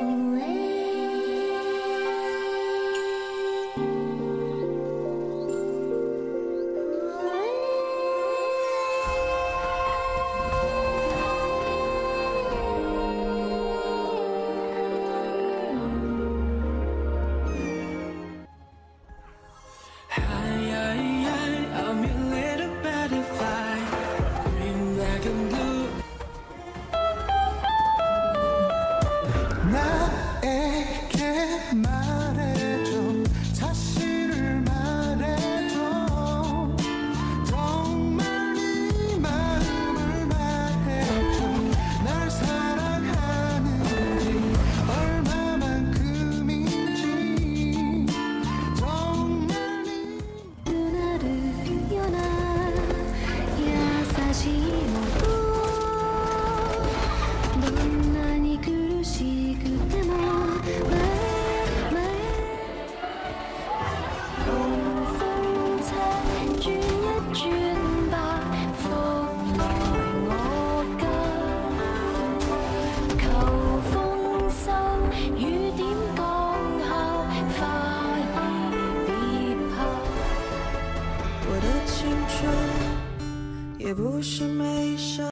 away. 나에게만. 也不是没想。